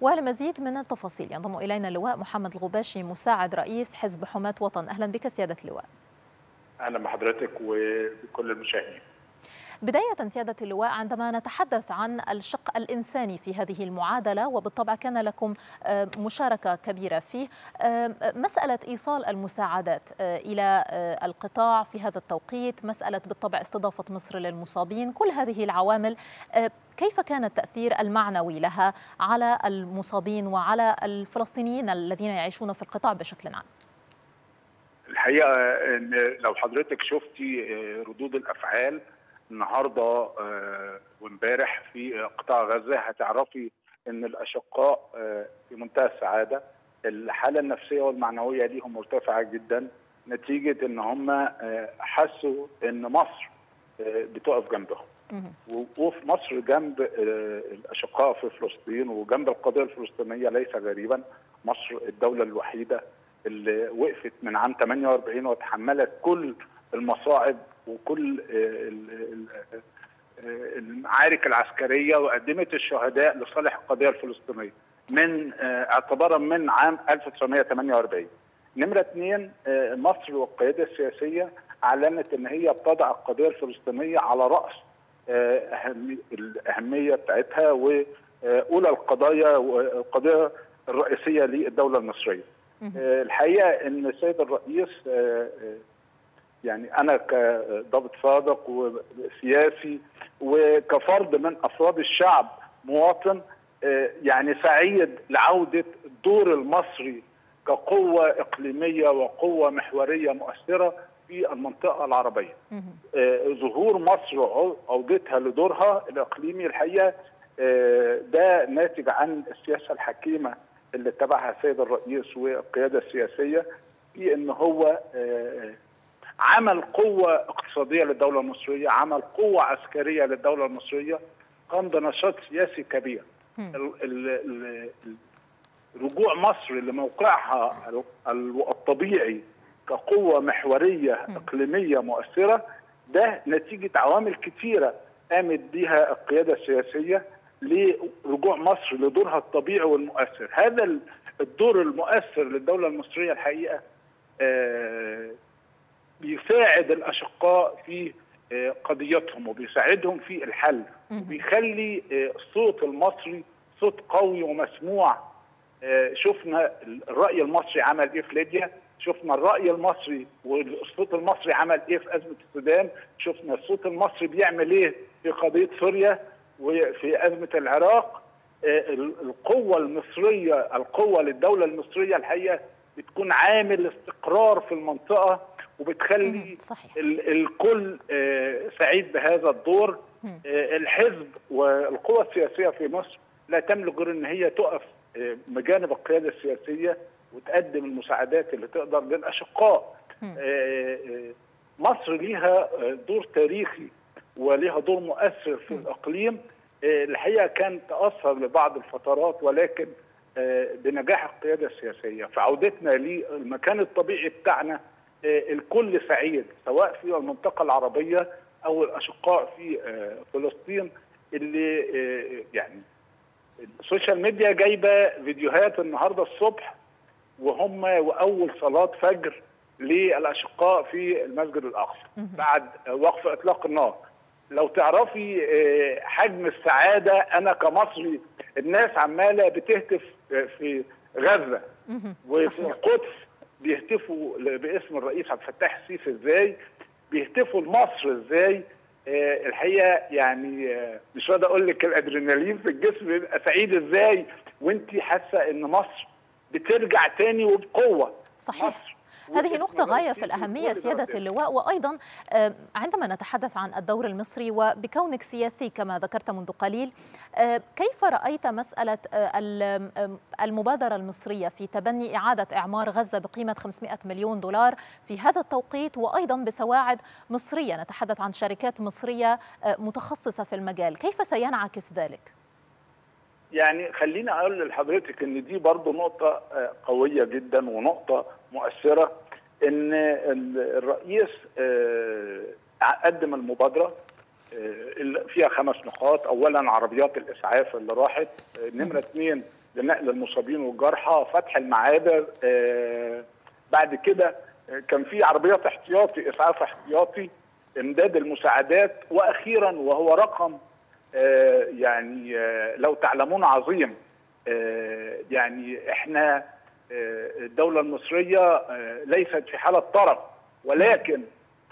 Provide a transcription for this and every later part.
ولمزيد من التفاصيل ينضم إلينا اللواء محمد الغباشي مساعد رئيس حزب حماة وطن. أهلا بك سيادة اللواء. أهلا بحضرتك وبكل المشاهدين. بداية سيادة اللواء عندما نتحدث عن الشق الإنساني في هذه المعادلة وبالطبع كان لكم مشاركة كبيرة فيه. مسألة إيصال المساعدات إلى القطاع في هذا التوقيت مسألة بالطبع استضافة مصر للمصابين كل هذه العوامل كيف كان التأثير المعنوي لها على المصابين وعلى الفلسطينيين الذين يعيشون في القطاع بشكل عام؟ الحقيقة إن لو حضرتك شفتي ردود الأفعال النهارده وامبارح في قطاع غزة هتعرفي إن الأشقاء في منتهى السعادة الحالة النفسية والمعنوية ليهم مرتفعة جدا نتيجة إن هم حسوا إن مصر بتقف جنبهم. ووقوف مصر جنب الأشقاء في فلسطين وجنب القضية الفلسطينية ليس غريبا مصر الدولة الوحيدة اللي وقفت من عام 48 وتحملت كل المصاعب وكل المعارك العسكرية وقدمت الشهداء لصالح القضية الفلسطينية من اعتبارا من عام 1948 نمرة اثنين مصر والقيادة السياسية أعلنت إن هي بتضع القضية الفلسطينية على رأس الأهمية بتاعتها واولى القضايا والقضية الرئيسية للدولة المصرية. الحقيقة إن السيد الرئيس يعني أنا كضابط صادق وسياسي وكفرد من أفراد الشعب مواطن يعني سعيد لعودة الدور المصري كقوة إقليمية وقوة محورية مؤثرة في المنطقة العربية. ظهور مصر وعودتها لدورها الإقليمي الحقيقة ده ناتج عن السياسة الحكيمة اللي اتبعها السيد الرئيس والقيادة السياسية في إن هو عمل قوة اقتصادية للدولة المصرية عمل قوة عسكرية للدولة المصرية قام بنشاط سياسي كبير. ال ال ال رجوع مصر لموقعها الطبيعي كقوة محورية إقليمية مؤثرة ده نتيجة عوامل كثيرة قامت بها القيادة السياسية لرجوع مصر لدورها الطبيعي والمؤثر. هذا الدور المؤثر للدولة المصرية الحقيقة آه بيساعد الأشقاء في قضيتهم وبيساعدهم في الحل. وبيخلي الصوت المصري صوت قوي ومسموع. شفنا الرأي المصري عمل إيه في ليبيا؟ شفنا الرأي المصري والصوت المصري عمل إيه في أزمة السودان؟ شفنا الصوت المصري بيعمل إيه في قضية سوريا وفي أزمة العراق؟ القوة المصرية القوة للدولة المصرية الحقيقة بتكون عامل استقرار في المنطقة. وبتخلي صحيح. الكل سعيد بهذا الدور. الحزب والقوى السياسية في مصر لا تملك غير إن هي تقف بجانب القيادة السياسية وتقدم المساعدات اللي تقدر للأشقاء. مصر ليها دور تاريخي وليها دور مؤثر في الإقليم. الحقيقة كان تأثر لبعض الفترات ولكن بنجاح القيادة السياسية. فعودتنا للمكان الطبيعي بتاعنا الكل سعيد سواء في المنطقة العربية أو الأشقاء في فلسطين اللي يعني السوشيال ميديا جايبة فيديوهات النهارده الصبح وهم وأول صلاة فجر للأشقاء في المسجد الأقصى بعد وقف إطلاق النار. لو تعرفي حجم السعادة أنا كمصري الناس عمالة بتهتف في غزة وفي القدس بيهتفوا باسم الرئيس عبد الفتاح السيسي إزاي؟ بيهتفوا لمصر إزاي؟ آه الحقيقة يعني آه مش راضي أقول لك الأدرينالين في الجسم بيبقى سعيد إزاي؟ وانت حاسة إن مصر بترجع تاني وبقوة. صحيح. مصر هذه نقطة غاية في الأهمية سيادة اللواء وأيضا عندما نتحدث عن الدور المصري وبكونك سياسي كما ذكرت منذ قليل كيف رأيت مسألة المبادرة المصرية في تبني إعادة إعمار غزة بقيمة 500 مليون دولار في هذا التوقيت؟ وأيضا بسواعد مصرية نتحدث عن شركات مصرية متخصصة في المجال. كيف سينعكس ذلك؟ يعني خليني أقول لحضرتك إن دي برضه نقطة قوية جدا ونقطة مؤثرة إن الرئيس قدم المبادرة فيها خمس نقاط. اولا عربيات الإسعاف اللي راحت نمرة اثنين لنقل المصابين والجرحى فتح المعابر بعد كده كان في عربيات احتياطي إسعاف احتياطي إمداد المساعدات وأخيرا وهو رقم يعني لو تعلمون عظيم يعني إحنا الدولة المصرية ليست في حالة طرف ولكن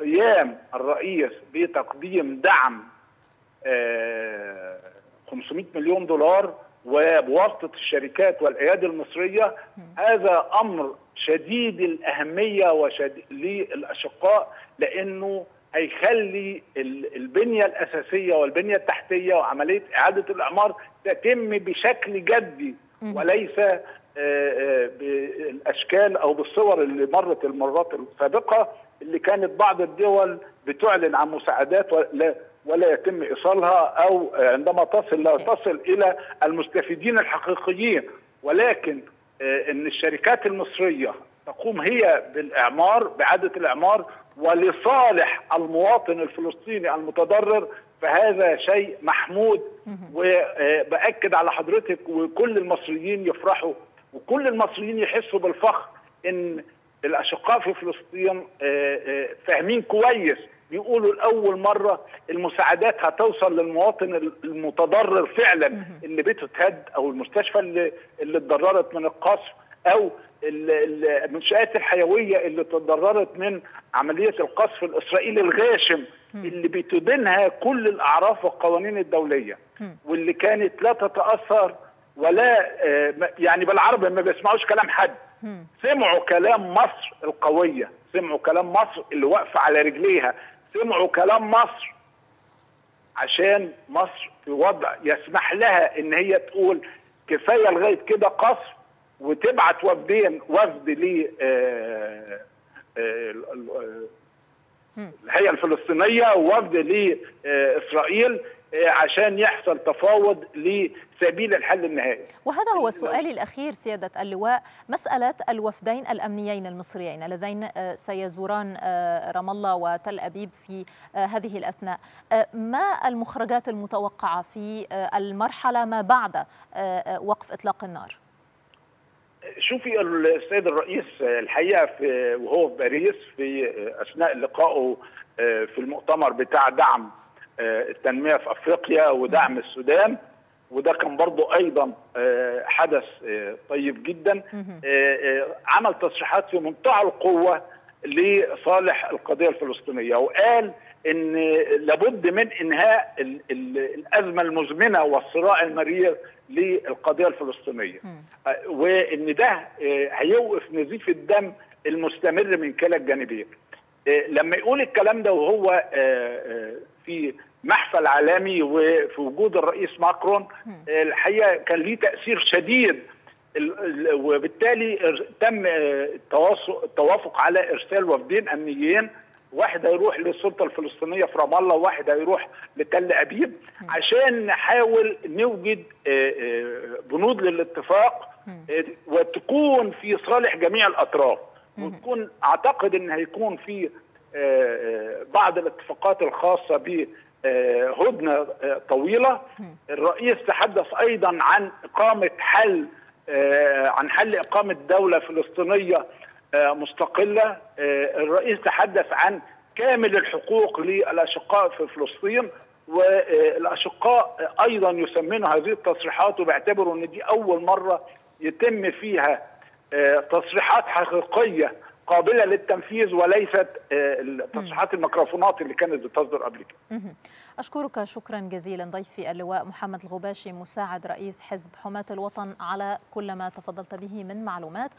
قيام الرئيس بتقديم دعم 500 مليون دولار وبواسطة الشركات والايادي المصرية هذا أمر شديد الأهمية وشديد للأشقاء لأنه هيخلي البنية الأساسية والبنية التحتية وعملية إعادة الإعمار تتم بشكل جدي وليس بالأشكال أو بالصور اللي مرت المرات السابقة اللي كانت بعض الدول بتعلن عن مساعدات ولا, ولا يتم إيصالها أو عندما تصل لا تصل إلى المستفيدين الحقيقيين. ولكن إن الشركات المصرية تقوم هي بالإعمار بإعادة الإعمار ولصالح المواطن الفلسطيني المتضرر فهذا شيء محمود. وباكد على حضرتك وكل المصريين يفرحوا وكل المصريين يحسوا بالفخر إن الأشقاء في فلسطين فاهمين كويس. بيقولوا لأول مرة المساعدات هتوصل للمواطن المتضرر فعلا اللي بيته اتهد أو المستشفى اللي اللي اتضررت من القصف. أو المنشآت الحيوية اللي تضررت من عملية القصف الإسرائيلي الغاشم اللي بتدينها كل الأعراف والقوانين الدولية واللي كانت لا تتأثر ولا يعني بالعربي ما بيسمعوش كلام حد. سمعوا كلام مصر القوية سمعوا كلام مصر اللي واقفة على رجليها سمعوا كلام مصر عشان مصر في وضع يسمح لها إن هي تقول كفاية لغاية كده قصف وتبعت وفدين وفد ل الهيئة الفلسطينية ووفد لاسرائيل عشان يحصل تفاوض لسبيل الحل النهائي. وهذا هو سؤالي الأخير سيادة اللواء. مسألة الوفدين الأمنيين المصريين اللذين سيزوران رام الله وتل أبيب في هذه الأثناء. ما المخرجات المتوقعة في المرحلة ما بعد وقف إطلاق النار؟ شوفي السيد الرئيس الحقيقة في وهو في باريس في أثناء لقائه في المؤتمر بتاع دعم التنمية في أفريقيا ودعم السودان. وده كان برضو أيضا حدث طيب جدا. عمل تصريحات في منتهى القوة لصالح القضية الفلسطينية. وقال إن لابد من إنهاء الأزمة المزمنة والصراع المرير للقضية الفلسطينية. وإن ده هيوقف نزيف الدم المستمر من كلا الجانبين. لما يقول الكلام ده وهو في محفل عالمي وفي وجود الرئيس ماكرون الحقيقة كان ليه تأثير شديد. وبالتالي تم التوافق على إرسال وفدين أمنيين واحد هيروح للسلطة الفلسطينية في رام الله وواحد هيروح لتل أبيب عشان نحاول نوجد بنود للاتفاق وتكون في صالح جميع الأطراف. وتكون أعتقد إن هيكون في بعض الاتفاقات الخاصة ب هدنة طويلة. الرئيس تحدث أيضا عن إقامة حل عن حل إقامة دولة فلسطينية مستقلة. الرئيس تحدث عن كامل الحقوق للأشقاء في فلسطين والأشقاء أيضا يسمنوا هذه التصريحات وبيعتبروا إن دي أول مرة يتم فيها تصريحات حقيقية قابلة للتنفيذ وليست تصريحات الميكروفونات اللي كانت بتصدر قبل كده. أشكرك. شكرا جزيلا. ضيفي اللواء محمد الغباشي مساعد رئيس حزب حماة الوطن على كل ما تفضلت به من معلومات.